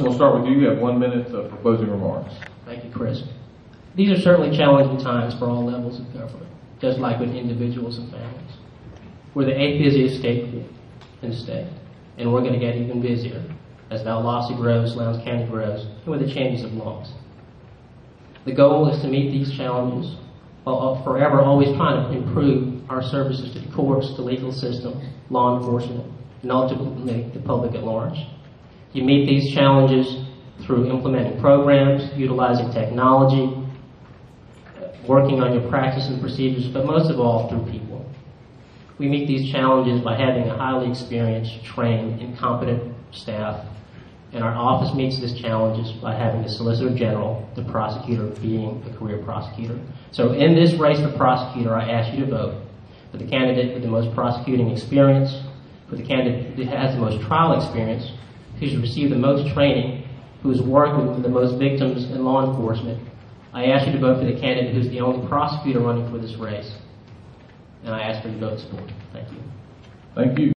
We'll start with you. You have one minute for closing remarks. Thank you, Chris. These are certainly challenging times for all levels of government, just like with individuals and families. We're the eighth busiest state in the state, and we're going to get even busier as Valdosta grows, Lowndes County grows, and with the changes of laws. The goal is to meet these challenges while uh, forever always trying to improve our services to the courts, the legal system, law enforcement, and ultimately the public at large. You meet these challenges through implementing programs, utilizing technology, working on your practice and procedures, but most of all through people. We meet these challenges by having a highly experienced, trained, and competent staff, and our office meets these challenges by having the Solicitor General, the prosecutor, being a career prosecutor. So in this race for prosecutor, I ask you to vote for the candidate with the most prosecuting experience, for the candidate that has the most trial experience, who's received the most training, who's worked with the most victims in law enforcement. I ask you to vote for the candidate who's the only prosecutor running for this race. And I ask for your vote support. Thank you. Thank you.